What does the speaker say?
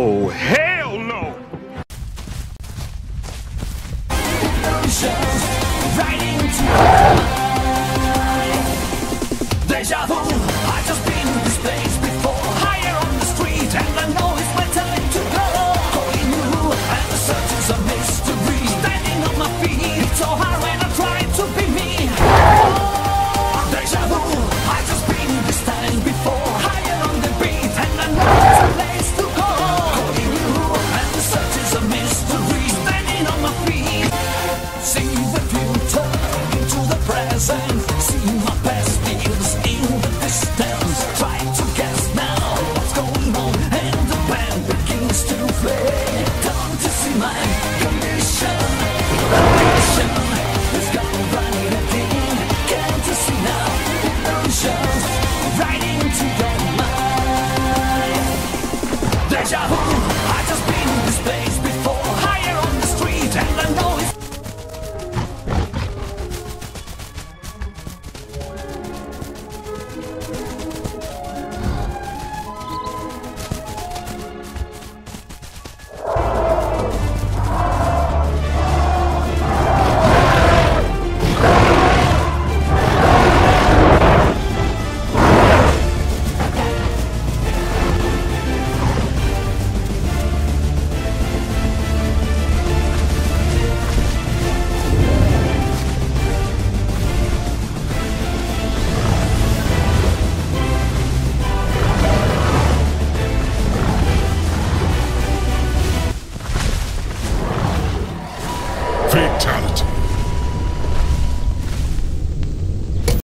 Oh, hell no! shows right into Deja vu right into your mind. Deja vu, I just been in this place. Fatality.